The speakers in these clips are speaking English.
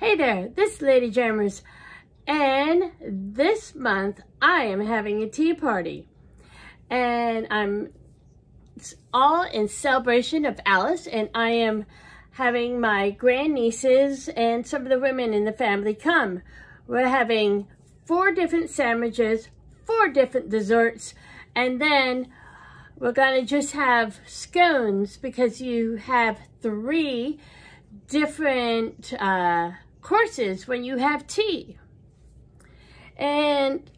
Hey there, this is Lady Jamers, and this month I am having a tea party. And I'm all in celebration of Alice, and I am having my grandnieces and some of the women in the family come. We're having four different sandwiches, four different desserts, and then we're gonna just have scones because you have three different uh, courses when you have tea. And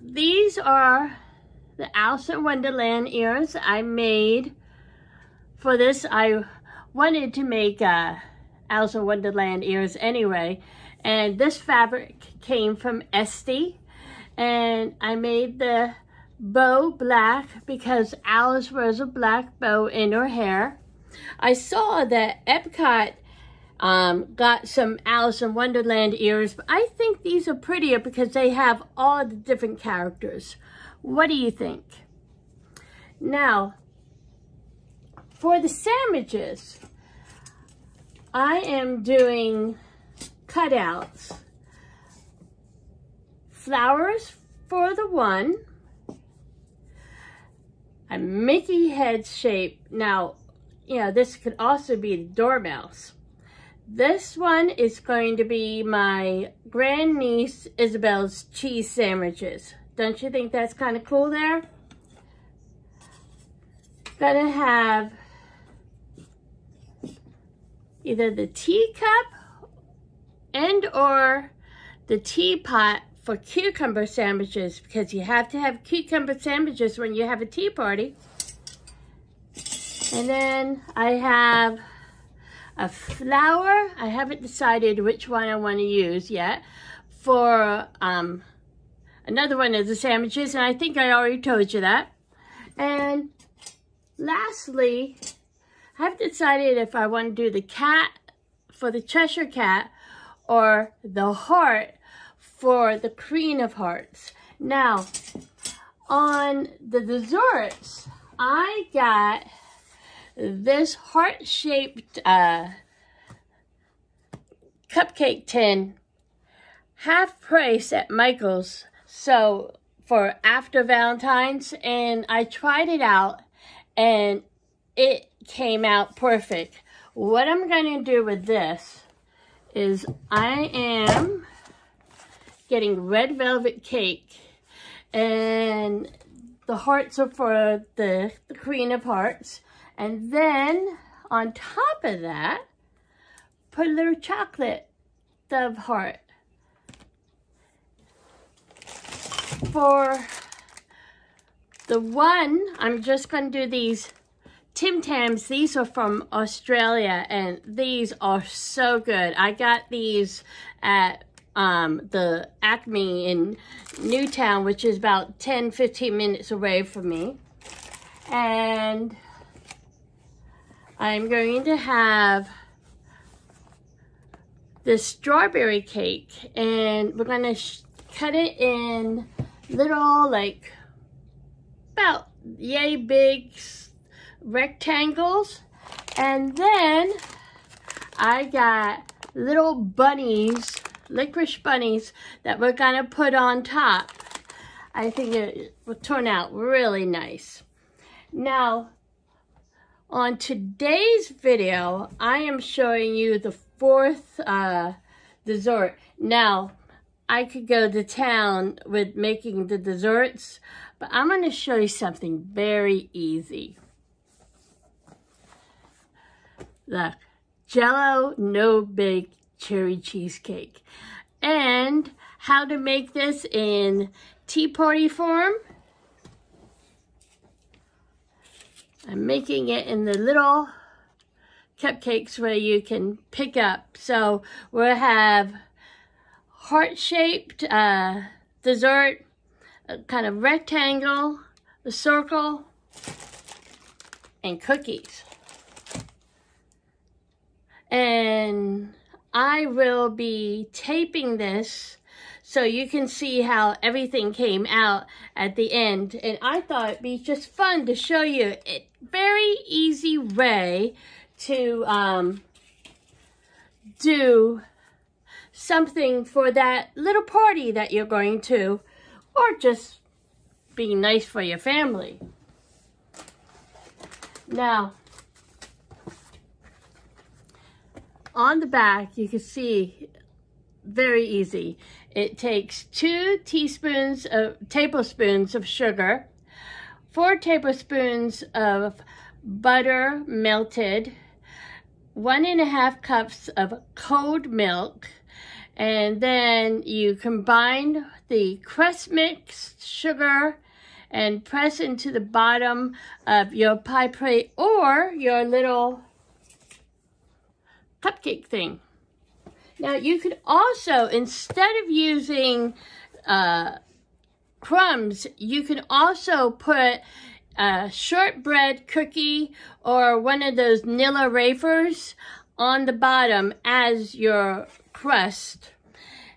these are the Alice in Wonderland ears I made for this. I wanted to make uh, Alice in Wonderland ears anyway. And this fabric came from Etsy. And I made the bow black because Alice wears a black bow in her hair. I saw that Epcot um, got some Alice in Wonderland ears, but I think these are prettier because they have all the different characters. What do you think? Now, for the sandwiches, I am doing cutouts. Flowers for the one, a Mickey head shape. Now, you know, this could also be the dormouse. This one is going to be my grandniece Isabel's cheese sandwiches. Don't you think that's kind of cool there? Gonna have either the teacup and or the teapot for cucumber sandwiches because you have to have cucumber sandwiches when you have a tea party. And then I have a flower. I haven't decided which one I want to use yet for um, another one of the sandwiches. And I think I already told you that. And lastly, I've decided if I want to do the cat for the Cheshire Cat or the heart for the Queen of Hearts. Now, on the desserts, I got this heart-shaped uh, cupcake tin half price at Michael's. So for after Valentine's and I tried it out and it came out perfect. What I'm going to do with this is I am getting red velvet cake and the hearts are for the, the Queen of Hearts. And then on top of that, put a little chocolate dove heart. For the one, I'm just going to do these Tim Tams. These are from Australia, and these are so good. I got these at um, the Acme in Newtown, which is about 10, 15 minutes away from me. And I'm going to have this strawberry cake and we're going to cut it in little like about yay big rectangles. And then I got little bunnies licorice bunnies that we're going to put on top. I think it will turn out really nice. Now on today's video, I am showing you the fourth uh, dessert. Now, I could go to town with making the desserts, but I'm going to show you something very easy. Look, Jello No Bake Cherry Cheesecake. And how to make this in tea party form I'm making it in the little cupcakes where you can pick up. So we'll have heart-shaped uh, dessert, a kind of rectangle, a circle, and cookies. And I will be taping this so you can see how everything came out at the end. And I thought it'd be just fun to show you a very easy way to um, do something for that little party that you're going to, or just being nice for your family. Now, on the back, you can see very easy. It takes two teaspoons of tablespoons of sugar, four tablespoons of butter melted, one and a half cups of cold milk, and then you combine the crust mix, sugar, and press into the bottom of your pie plate or your little cupcake thing. Now you could also, instead of using uh, crumbs, you can also put a shortbread cookie or one of those Nilla wafers on the bottom as your crust.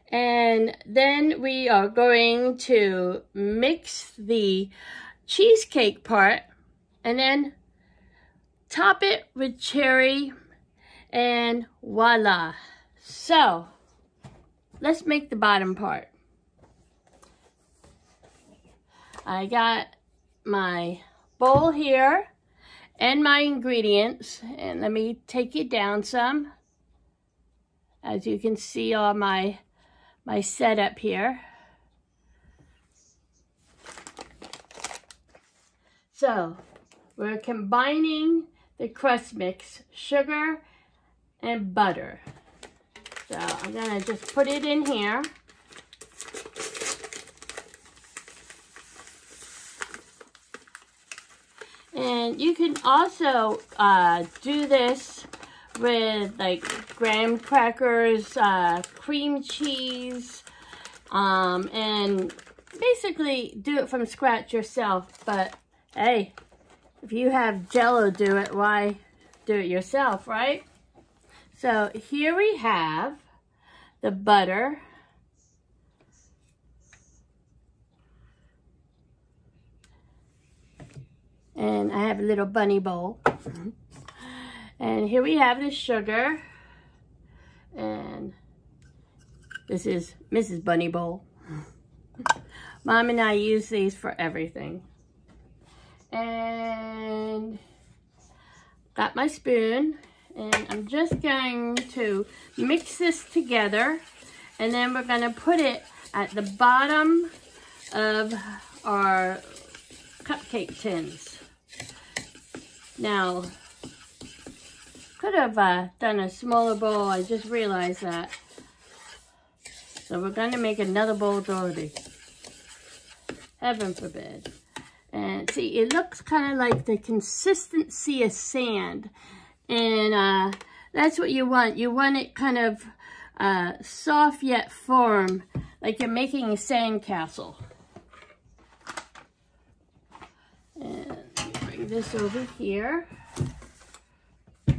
And then we are going to mix the cheesecake part and then top it with cherry and voila. So, let's make the bottom part. I got my bowl here and my ingredients. And let me take it down some. As you can see all my, my setup here. So, we're combining the crust mix, sugar and butter. So I'm going to just put it in here. And you can also uh, do this with like graham crackers, uh, cream cheese, um, and basically do it from scratch yourself. But hey, if you have Jello do it, why do it yourself, right? So here we have the butter. And I have a little bunny bowl. And here we have the sugar. And this is Mrs. Bunny Bowl. Mom and I use these for everything. And got my spoon and I'm just going to mix this together and then we're going to put it at the bottom of our cupcake tins. Now, could have uh, done a smaller bowl, I just realized that. So we're going to make another bowl dirty. Heaven forbid. And see, it looks kind of like the consistency of sand. And uh, that's what you want. You want it kind of uh, soft yet firm, like you're making a sandcastle. And bring this over here.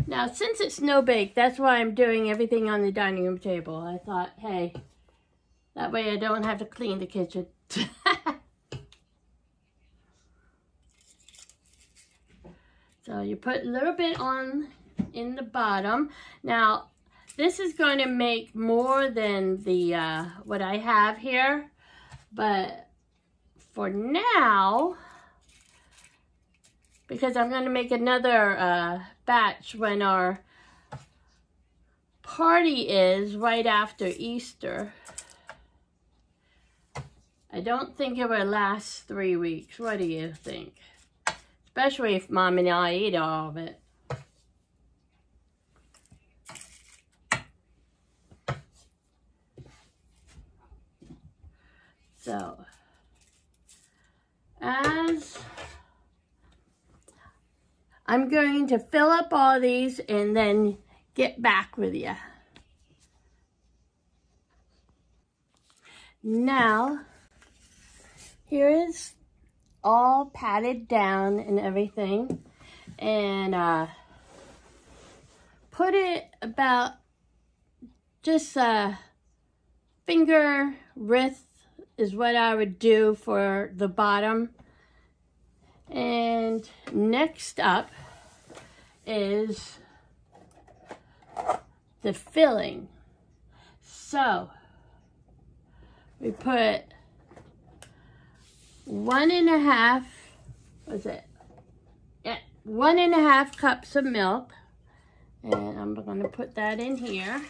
Now, since it's no bake, that's why I'm doing everything on the dining room table. I thought, hey, that way I don't have to clean the kitchen. So you put a little bit on in the bottom. Now, this is going to make more than the uh, what I have here. But for now, because I'm going to make another uh, batch when our party is right after Easter. I don't think it will last three weeks. What do you think? Especially if mom and I eat all of it. So, as I'm going to fill up all these and then get back with you. Now, here is all patted down and everything. And uh, put it about just a finger width is what I would do for the bottom. And next up is the filling. So, we put one and a half, was it? Yeah, one and a half cups of milk. And I'm to put that in here.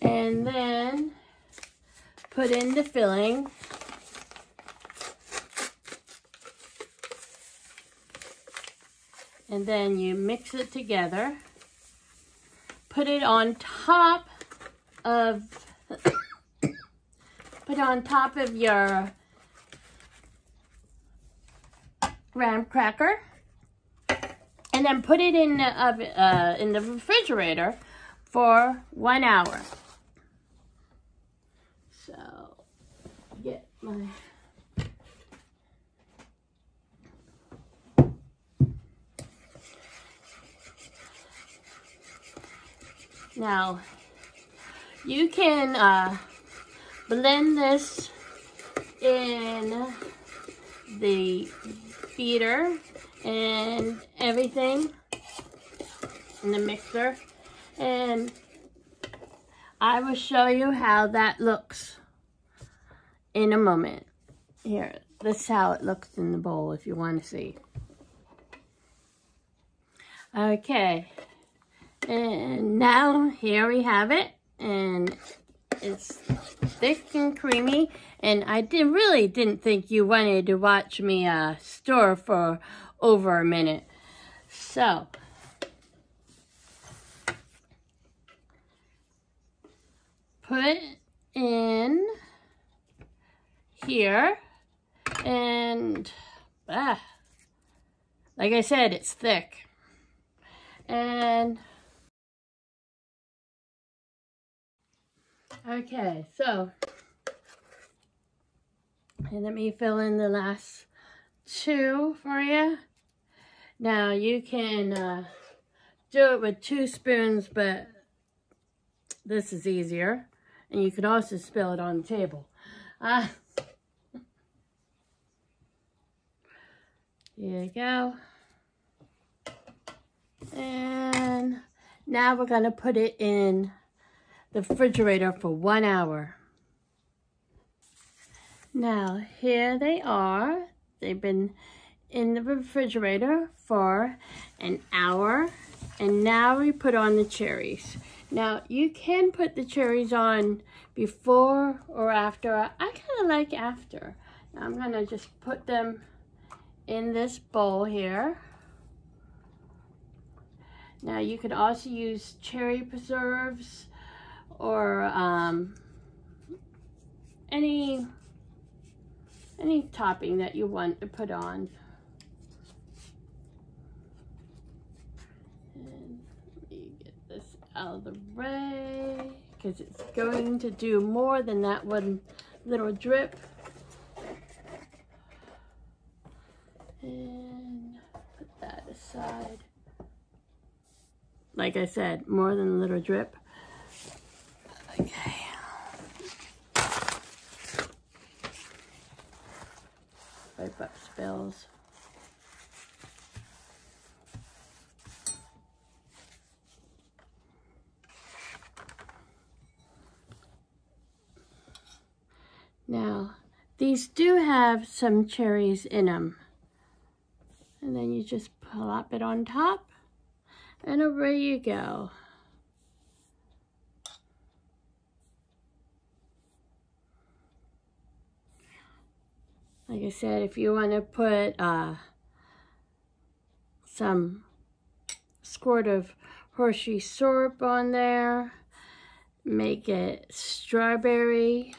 And then put in the filling. And then you mix it together. Put it on top of, put on top of your graham cracker. And then put it in the, uh, in the refrigerator for one hour. So, get my... Now, you can uh, blend this in the feeder and everything in the mixer and I will show you how that looks in a moment. Here, this is how it looks in the bowl if you want to see. Okay, and now here we have it, and it's thick and creamy, and I did, really didn't think you wanted to watch me uh, stir for over a minute. So, put in here and ah, like I said, it's thick. And okay, so let me fill in the last two for you. Now you can uh, do it with two spoons, but this is easier. And you can also spill it on the table. Uh, here you go. And now we're going to put it in the refrigerator for one hour. Now, here they are. They've been in the refrigerator for an hour. And now we put on the cherries. Now, you can put the cherries on before or after. I kind of like after. Now, I'm going to just put them in this bowl here. Now, you could also use cherry preserves or um, any, any topping that you want to put on. And let me get this out of the way because it's going to do more than that one little drip. And put that aside. Like I said, more than a little drip. Up spills. Now, these do have some cherries in them. And then you just plop it on top and away you go. Like I said, if you want to put uh, some squirt of Hershey syrup on there, make it strawberry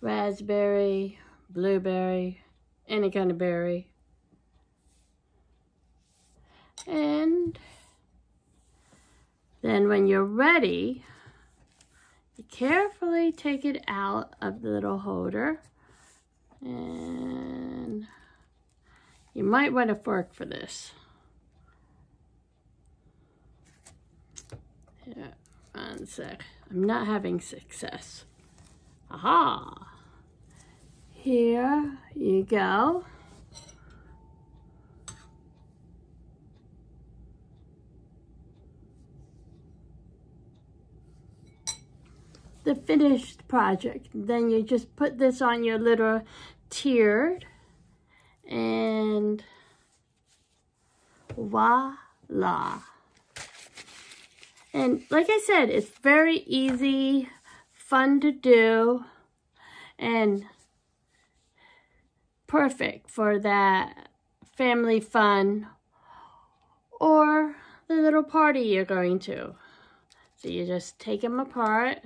raspberry, blueberry, any kind of berry. And then when you're ready, you carefully take it out of the little holder. And you might want a fork for this. Yeah, one sec. I'm not having success. Aha! Here you go. the finished project. Then you just put this on your little tiered and voila. And like I said, it's very easy, fun to do, and perfect for that family fun or the little party you're going to. So you just take them apart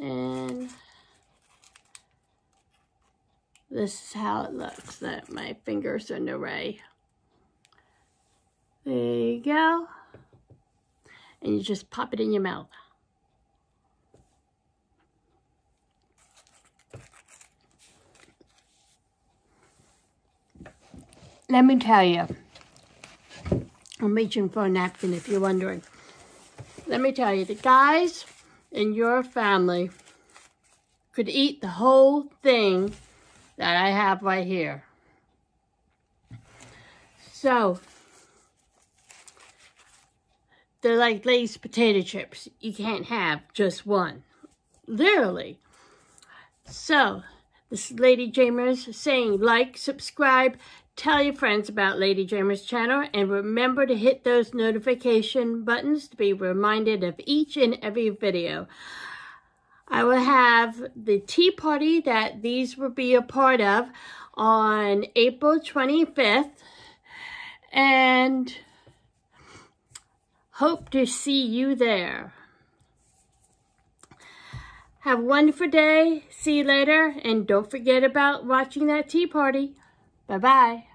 and this is how it looks that my fingers are in the way. There you go. And you just pop it in your mouth. Let me tell you, I'm reaching for a napkin if you're wondering. Let me tell you, the guys in your family could eat the whole thing that I have right here. So, they're like Lay's potato chips. You can't have just one. Literally. So, this is Lady Jamers saying like, subscribe, tell your friends about Lady Jamers channel, and remember to hit those notification buttons to be reminded of each and every video. I will have the tea party that these will be a part of on April 25th. And hope to see you there. Have a wonderful day. See you later. And don't forget about watching that tea party. Bye-bye.